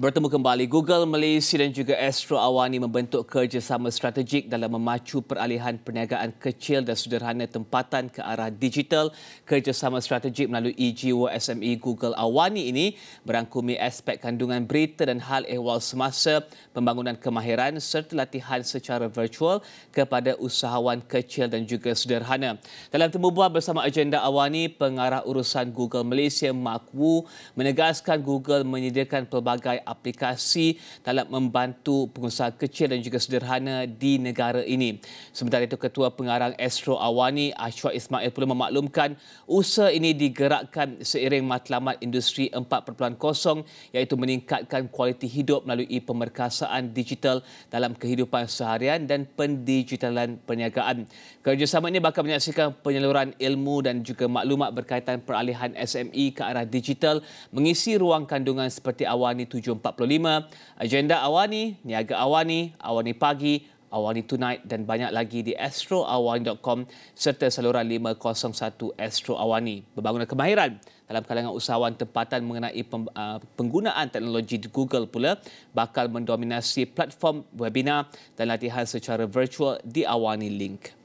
Bertemu kembali, Google Malaysia dan juga Astro Awani membentuk kerjasama strategik dalam memacu peralihan perniagaan kecil dan sederhana tempatan ke arah digital. Kerjasama strategik melalui EGO SME Google Awani ini berangkumi aspek kandungan berita dan hal ehwal semasa, pembangunan kemahiran serta latihan secara virtual kepada usahawan kecil dan juga sederhana. Dalam temu bual bersama agenda Awani, pengarah urusan Google Malaysia Mark Wu menegaskan Google menyediakan pelbagai aplikasi dalam membantu pengusaha kecil dan juga sederhana di negara ini. Sementara itu, Ketua Pengarang Astro Awani, Ashwa Ismail pula memaklumkan usaha ini digerakkan seiring matlamat industri 4.0 iaitu meningkatkan kualiti hidup melalui pemerkasaan digital dalam kehidupan seharian dan pendigitalan perniagaan. Kerjasama ini bakal menyaksikan penyaluran ilmu dan juga maklumat berkaitan peralihan SME ke arah digital mengisi ruang kandungan seperti Awani 7 45, agenda Awani, Niaga Awani, Awani Pagi, Awani Tonight dan banyak lagi di astroawani.com serta saluran 501 Astro Awani. Pembangunan kemahiran dalam kalangan usahawan tempatan mengenai uh, penggunaan teknologi Google pula bakal mendominasi platform webinar dan latihan secara virtual di Awani Link.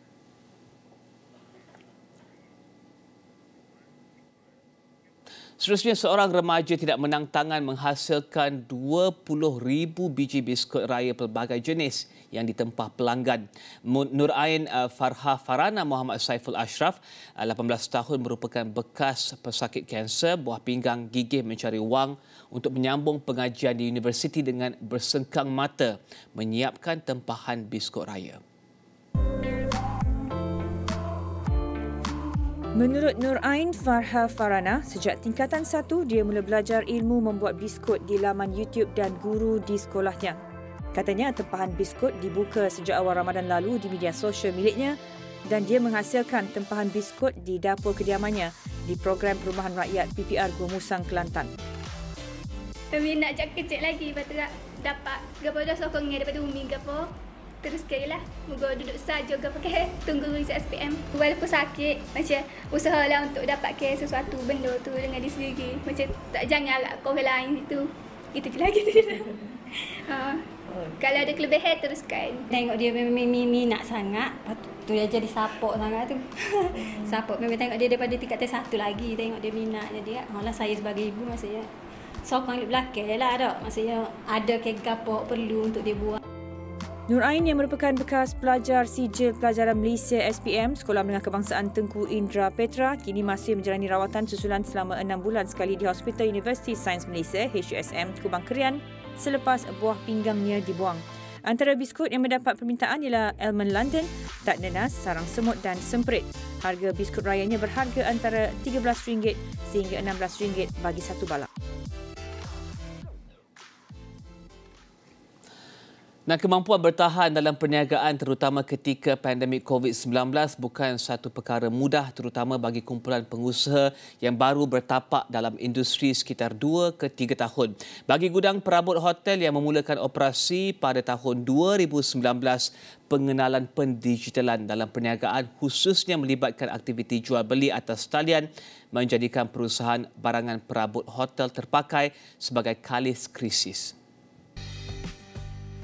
Seterusnya, seorang remaja tidak menang tangan menghasilkan 20,000 biji biskut raya pelbagai jenis yang ditempah pelanggan. Nur Ain uh, Farha Farana Muhammad Saiful Ashraf, 18 uh, tahun merupakan bekas pesakit kanser buah pinggang gigih mencari wang untuk menyambung pengajian di universiti dengan bersengkang mata menyiapkan tempahan biskut raya. Menurut Nur Ain Farha Farana, sejak tingkatan satu dia mula belajar ilmu membuat biskut di laman YouTube dan guru di sekolahnya. Katanya tempahan biskut dibuka sejak awal Ramadan lalu di media sosial miliknya dan dia menghasilkan tempahan biskut di dapur kediamannya di program Perumahan Rakyat PPR Gomusang Kelantan. Kami nak cak kecil lagi, tu dapat gapa dah sokongnya daripada Umi gapa terus sekali lah. Moga duduk saja ke pakai Tunggu result SPM Walaupun sakit Macam usaha lah untuk dapat ke sesuatu benda tu Dengan diri sendiri. Macam tak jangan agak kau lain itu Itu je lah gitu uh, Kalau ada kelebihan teruskan. Tengok dia memang minat sangat. Tu dia jadi support sangat tu. Support memang tengok dia daripada tingkat satu lagi. Tengok dia minat jadi malah saya sebagai ibu maksudnya. Sokong belakang je lah tak maksudnya ada ke apa perlu untuk dia buat Nur Ain yang merupakan bekas pelajar sijil pelajaran Malaysia SPM Sekolah Menengah Kebangsaan Tengku Indra Petra kini masih menjalani rawatan susulan selama enam bulan sekali di Hospital University Sains Malaysia HUSM Kubang Kerian selepas buah pinggangnya dibuang. Antara biskut yang mendapat permintaan ialah Elman London, Tak Nenas, Sarang Semut dan Semprit. Harga biskut rayanya berharga antara RM13 sehingga RM16 bagi satu balak. Dan kemampuan bertahan dalam perniagaan terutama ketika pandemik COVID-19 bukan satu perkara mudah terutama bagi kumpulan pengusaha yang baru bertapak dalam industri sekitar 2 ke 3 tahun. Bagi gudang perabot hotel yang memulakan operasi pada tahun 2019, pengenalan pendigitalan dalam perniagaan khususnya melibatkan aktiviti jual beli atas talian menjadikan perusahaan barangan perabot hotel terpakai sebagai kalis krisis.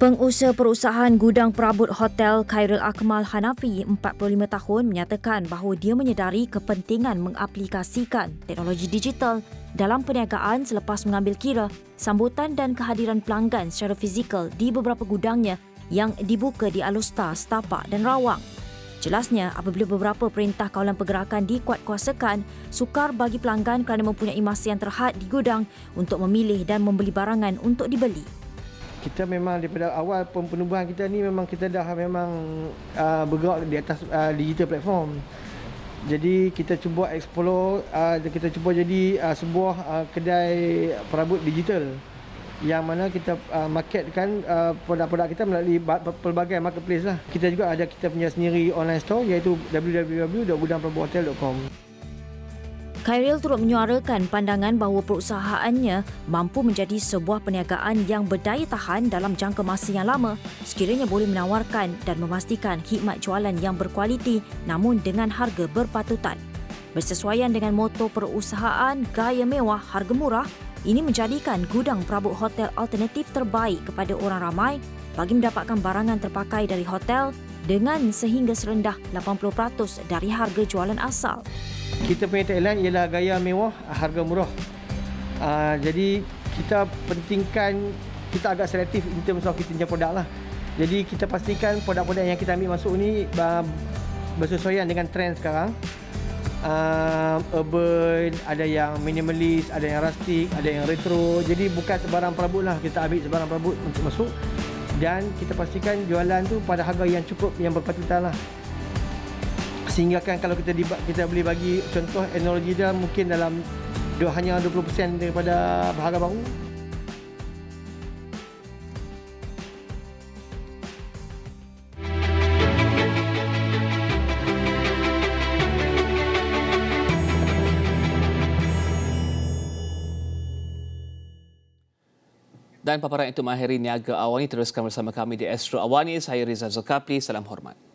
Pengusaha perusahaan gudang perabot hotel Khairul Akmal Hanafi 45 tahun menyatakan bahawa dia menyedari kepentingan mengaplikasikan teknologi digital dalam perniagaan selepas mengambil kira sambutan dan kehadiran pelanggan secara fizikal di beberapa gudangnya yang dibuka di Alustar, Setapak dan Rawang. Jelasnya, apabila beberapa perintah kawalan pergerakan dikuatkuasakan, sukar bagi pelanggan kerana mempunyai masa yang terhad di gudang untuk memilih dan membeli barangan untuk dibeli kita memang daripada awal penubuhan kita ni memang kita dah memang uh, bergerak di atas uh, digital platform. Jadi kita cuba explore uh, kita cuba jadi uh, sebuah uh, kedai perabot digital yang mana kita uh, marketkan uh, produk-produk kita melalui pelbagai marketplace lah. Kita juga ada kita punya sendiri online store iaitu www.gudangperabothotel.com. Khairil turut menyuarakan pandangan bahawa perusahaannya mampu menjadi sebuah perniagaan yang berdaya tahan dalam jangka masa yang lama sekiranya boleh menawarkan dan memastikan khidmat jualan yang berkualiti namun dengan harga berpatutan. Bersesuaian dengan moto perusahaan gaya mewah harga murah, Ini menjadikan gudang perabot hotel alternatif terbaik kepada orang ramai bagi mendapatkan barangan terpakai dari hotel dengan sehingga serendah 80% dari harga jualan asal. Kita punya tagline ialah gaya mewah, harga murah. Uh, jadi kita pentingkan kita agak selektif in terms of kita punya produk lah. Jadi kita pastikan produk-produk yang kita ambil masuk ni bersesuaian dengan trend sekarang. Uh, urban, ada yang minimalist, ada yang rustic, ada yang retro. Jadi bukan sebarang perabot lah kita ambil sebarang perabot untuk masuk dan kita pastikan jualan tu pada harga yang cukup yang berpatutan lah sehingga kan kalau kita diba, kita boleh bagi contoh teknologi dia mungkin dalam dia hanya 20% daripada harga baru Dan paparan itu mengakhiri Niaga Awani teruskan bersama kami di Astro Awani. Saya Rizal Zulkapli. Salam hormat.